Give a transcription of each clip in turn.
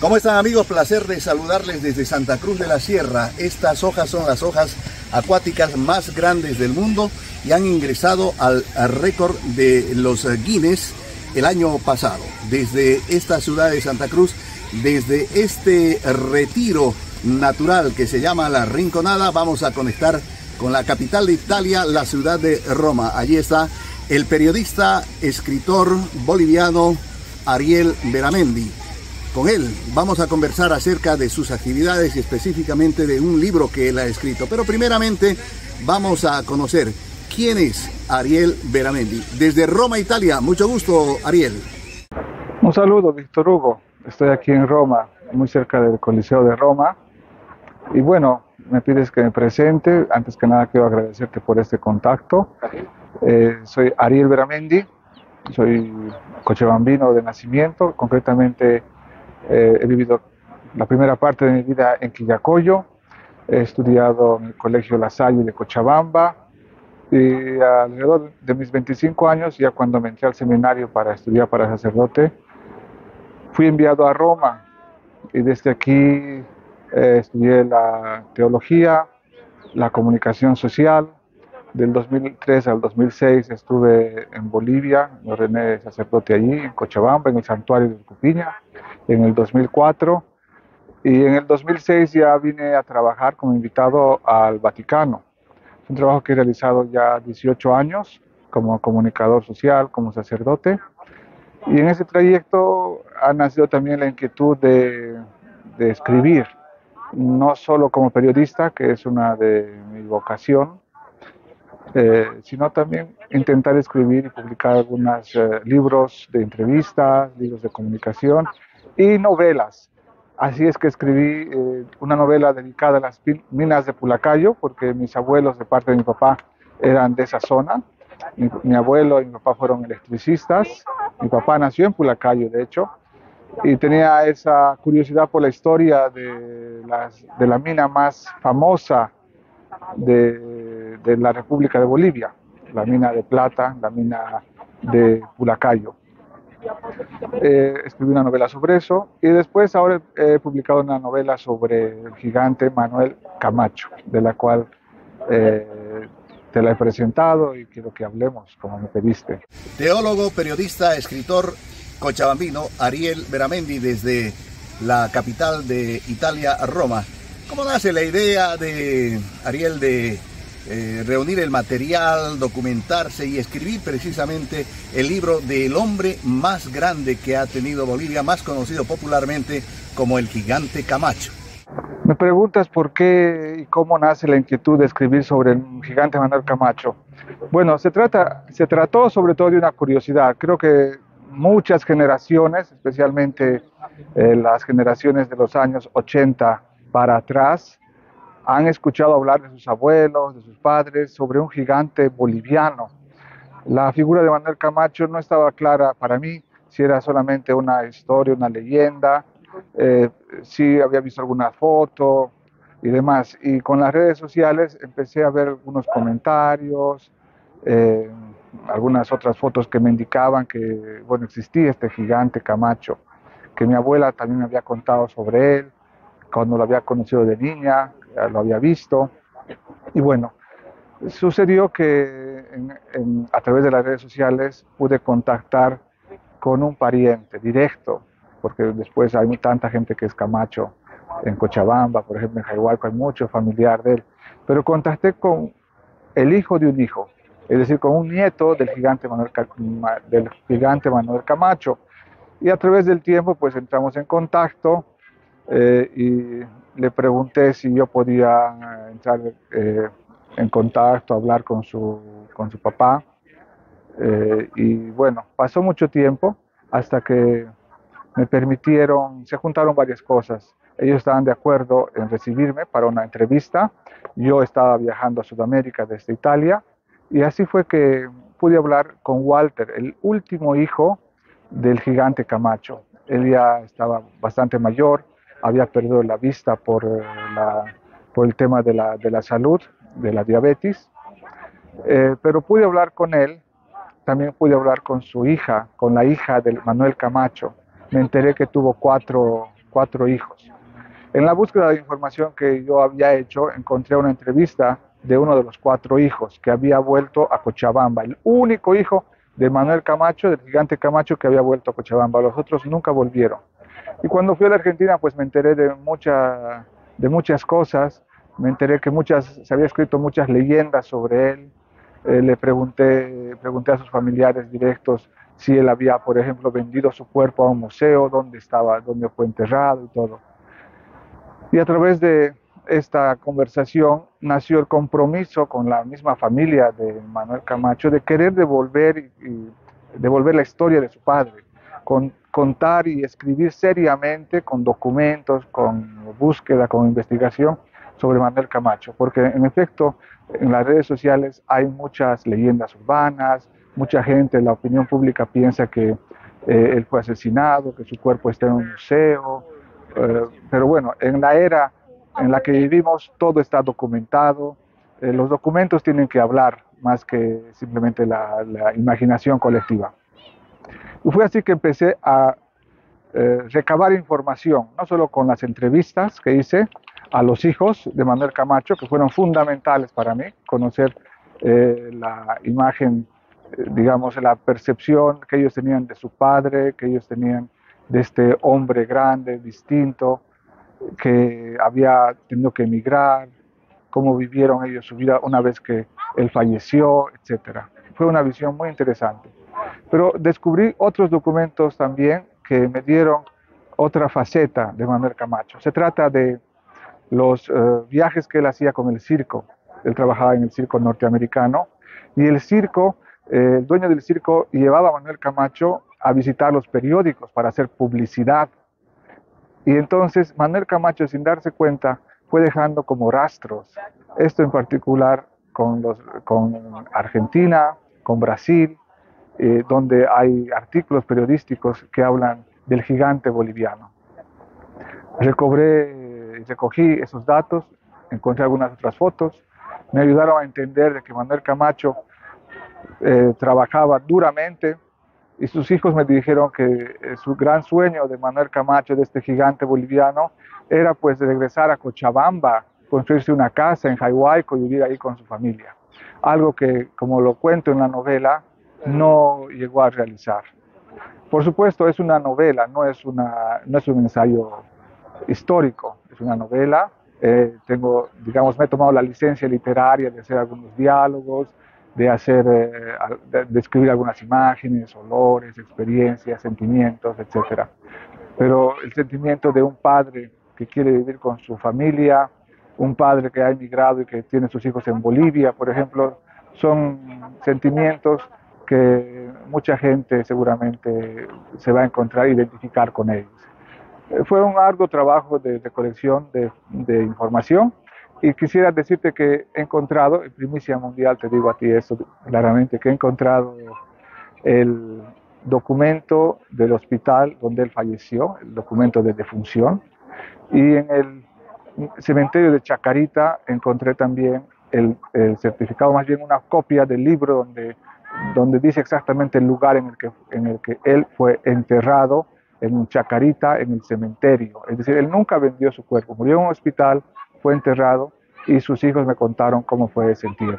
¿Cómo están amigos? Placer de saludarles desde Santa Cruz de la Sierra. Estas hojas son las hojas acuáticas más grandes del mundo y han ingresado al, récord de los Guinness el año pasado. Desde esta ciudad de Santa Cruz, desde este retiro natural que se llama La Rinconada, vamos a conectar con la capital de Italia, la ciudad de Roma. Allí está el periodista, escritor boliviano Ariel Veramendi con él vamos a conversar acerca de sus actividades y específicamente de un libro que él ha escrito. Pero primeramente vamos a conocer quién es Ariel Veramendi. Desde Roma, Italia. Mucho gusto, Ariel. Un saludo, Víctor Hugo. Estoy aquí en Roma, muy cerca del Coliseo de Roma. Y bueno, me pides que me presente. Antes que nada, quiero agradecerte por este contacto. Eh, soy Ariel Veramendi, soy cochebambino de nacimiento, concretamente eh, he vivido la primera parte de mi vida en Quillacoyo, he estudiado en el Colegio La Salle de Cochabamba y alrededor de mis 25 años, ya cuando me entré al seminario para estudiar para sacerdote, fui enviado a Roma y desde aquí eh, estudié la teología, la comunicación social. Del 2003 al 2006 estuve en Bolivia, me ordené sacerdote allí, en Cochabamba, en el santuario de Cupiña en el 2004 y en el 2006 ya vine a trabajar como invitado al Vaticano. Es un trabajo que he realizado ya 18 años como comunicador social, como sacerdote. Y en ese trayecto ha nacido también la inquietud de, de escribir, no solo como periodista, que es una de mi vocación, eh, sino también intentar escribir y publicar algunos eh, libros de entrevistas, libros de comunicación y novelas. Así es que escribí eh, una novela dedicada a las minas de Pulacayo, porque mis abuelos de parte de mi papá eran de esa zona. Mi, abuelo y mi papá fueron electricistas. Mi papá nació en Pulacayo, de hecho, y tenía esa curiosidad por la historia de, la mina más famosa de, de la República de Bolivia, la mina de plata, la mina de Pulacayo. Eh, escribí una novela sobre eso y después ahora he publicado una novela sobre el gigante Manuel Camacho, de la cual eh, te la he presentado y quiero que hablemos como me pediste. Teólogo, periodista, escritor cochabambino Ariel Veramendi desde la capital de Italia, Roma. ¿Cómo nace la idea de Ariel de eh, reunir el material, documentarse y escribir precisamente el libro del hombre más grande que ha tenido Bolivia, más conocido popularmente como el gigante Camacho. Me preguntas por qué y cómo nace la inquietud de escribir sobre el gigante Manuel Camacho. Bueno, se, trata, se trató sobre todo de una curiosidad. Creo que muchas generaciones, especialmente eh, las generaciones de los años 80 para atrás, han escuchado hablar de sus abuelos, de sus padres, sobre un gigante boliviano. La figura de Manuel Camacho no estaba clara para mí si era solamente una historia, una leyenda, eh, si había visto alguna foto y demás. Y con las redes sociales empecé a ver algunos comentarios, eh, algunas otras fotos que me indicaban que, bueno, existía este gigante Camacho, que mi abuela también me había contado sobre él, cuando lo había conocido de niña, lo había visto. Y bueno, sucedió que a través de las redes sociales pude contactar con un pariente directo, porque después hay tanta gente que es Camacho en Cochabamba, por ejemplo en Jaihualco hay mucho familiar de él, pero contacté con el hijo de un hijo, es decir, con un nieto del gigante Manuel, del gigante Manuel Camacho. Y a través del tiempo pues entramos en contacto eh, y le pregunté si yo podía eh, entrar eh, en contacto, hablar con su, con su papá. Eh, y bueno, pasó mucho tiempo hasta que me permitieron, se juntaron varias cosas. Ellos estaban de acuerdo en recibirme para una entrevista. Yo estaba viajando a Sudamérica desde Italia y así fue que pude hablar con Walter, el último hijo del gigante Camacho. Él ya estaba bastante mayor, había perdido la vista por, eh, por el tema de la, de la, salud, de la diabetes, eh, pero pude hablar con él, también pude hablar con su hija, con la hija de Manuel Camacho. Me enteré que tuvo cuatro, cuatro hijos. En la búsqueda de información que yo había hecho, encontré una entrevista de uno de los cuatro hijos que había vuelto a Cochabamba, el único hijo de Manuel Camacho, del gigante Camacho que había vuelto a Cochabamba. Los otros nunca volvieron. Y cuando fui a la Argentina, pues me enteré de, de muchas cosas. Me enteré que muchas, se había escrito muchas leyendas sobre él. Eh, le pregunté, pregunté a sus familiares directos si él había, por ejemplo, vendido su cuerpo a un museo, dónde estaba, dónde fue enterrado y todo. Y a través de esta conversación nació el compromiso con la misma familia de Manuel Camacho de querer devolver, devolver la historia de su padre, con, contar y escribir seriamente con documentos, con búsqueda, con investigación sobre Manuel Camacho, porque en efecto en las redes sociales hay muchas leyendas urbanas, mucha gente, la opinión pública piensa que eh, él fue asesinado, que su cuerpo está en un museo, eh, pero bueno, en la era en la que vivimos todo está documentado, eh, los documentos tienen que hablar más que simplemente la, imaginación colectiva. Y fue así que empecé a eh, recabar información, no solo con las entrevistas que hice a los hijos de Manuel Camacho, que fueron fundamentales para mí, conocer la imagen, digamos, la percepción que ellos tenían de su padre, que ellos tenían de este hombre grande, distinto, que había tenido que emigrar, cómo vivieron ellos su vida una vez que él falleció, etc. Fue una visión muy interesante. Pero descubrí otros documentos también que me dieron otra faceta de Manuel Camacho. Se trata de los eh, viajes que él hacía con el circo. Él trabajaba en el circo norteamericano y el circo, eh, el dueño del circo llevaba a Manuel Camacho a visitar los periódicos para hacer publicidad. Y entonces Manuel Camacho, sin darse cuenta, fue dejando como rastros, esto en particular con, los, con Argentina, con Brasil, eh, donde hay artículos periodísticos que hablan del gigante boliviano. Recobré, recogí esos datos, encontré algunas otras fotos, me ayudaron a entender de que Manuel Camacho eh, trabajaba duramente y sus hijos me dijeron que eh, su gran sueño de Manuel Camacho, de este gigante boliviano, era pues regresar a Cochabamba, construirse una casa en Jaihuayco y vivir ahí con su familia. Algo que, como lo cuento en la novela, no llegó a realizar. Por supuesto, es una novela, no es, una, no es un ensayo histórico, es una novela. Eh, tengo, digamos, me he tomado la licencia literaria de hacer algunos diálogos, de hacer, eh, de escribir algunas imágenes, olores, experiencias, sentimientos, etc. Pero el sentimiento de un padre que quiere vivir con su familia, un padre que ha emigrado y que tiene sus hijos en Bolivia, por ejemplo, son sentimientos que mucha gente seguramente se va a encontrar, identificar con ellos. Eh, fue un arduo trabajo de recolección de, de información y quisiera decirte que he encontrado, en primicia mundial, te digo a ti eso claramente, que he encontrado el documento del hospital donde él falleció, el documento de defunción, y en el cementerio de Chacarita encontré también el, certificado, más bien una copia del libro donde, donde dice exactamente el lugar en el, que, en el que él fue enterrado, en Chacarita, en el cementerio. Es decir, él nunca vendió su cuerpo, murió en un hospital, fue enterrado y sus hijos me contaron cómo fue ese entierro.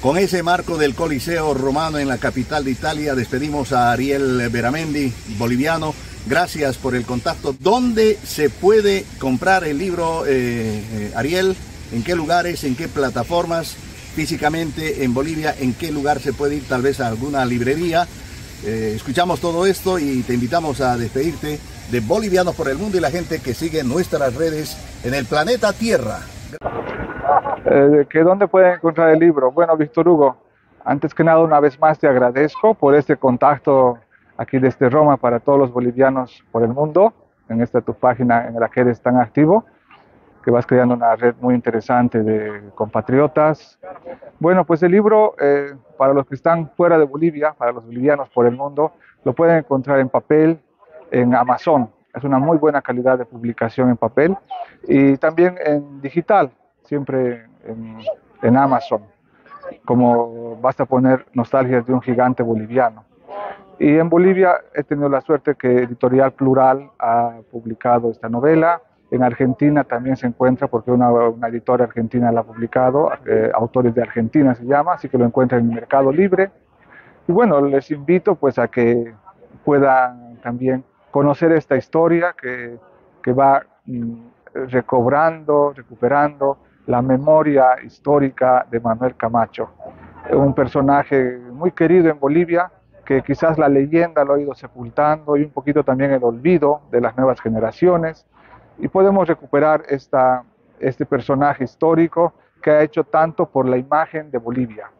Con ese marco del Coliseo Romano en la capital de Italia, despedimos a Ariel Beramendi, boliviano. Gracias por el contacto. ¿Dónde se puede comprar el libro, eh, eh, Ariel? ¿En qué lugares? ¿En qué plataformas? Físicamente en Bolivia, ¿en qué lugar se puede ir? Tal vez a alguna librería. Eh, escuchamos todo esto y te invitamos a despedirte de Bolivianos por el Mundo y la gente que sigue nuestras redes en el planeta Tierra. Eh, ¿que ¿Dónde pueden encontrar el libro? Bueno, Víctor Hugo, antes que nada una vez más te agradezco por este contacto aquí desde Roma para todos los bolivianos por el mundo, en esta tu página en la que eres tan activo, que vas creando una red muy interesante de compatriotas. Bueno, pues el libro, eh, para los que están fuera de Bolivia, para los bolivianos por el mundo, lo pueden encontrar en papel, en Amazon. Es una muy buena calidad de publicación en papel y también en digital, siempre en, en Amazon, como basta poner Nostalgias de un gigante boliviano. Y en Bolivia he tenido la suerte que Editorial Plural ha publicado esta novela. En Argentina también se encuentra, porque una, una editora argentina la ha publicado, eh, Autores de Argentina se llama, así que lo encuentran en Mercado Libre. Y bueno, les invito pues a que puedan también conocer esta historia que, va mm, recobrando, recuperando la memoria histórica de Manuel Camacho, un personaje muy querido en Bolivia, que quizás la leyenda lo ha ido sepultando y un poquito también el olvido de las nuevas generaciones. Y podemos recuperar esta, este personaje histórico que ha hecho tanto por la imagen de Bolivia.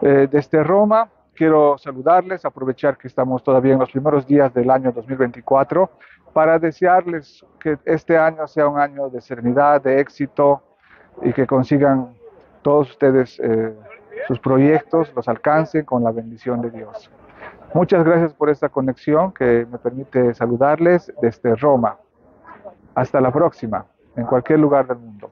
Eh, desde Roma quiero saludarles, aprovechar que estamos todavía en los primeros días del año 2024 para desearles que este año sea un año de serenidad, de éxito y que consigan todos ustedes eh, sus proyectos, los alcancen con la bendición de Dios. Muchas gracias por esta conexión que me permite saludarles desde Roma. Hasta la próxima, en cualquier lugar del mundo.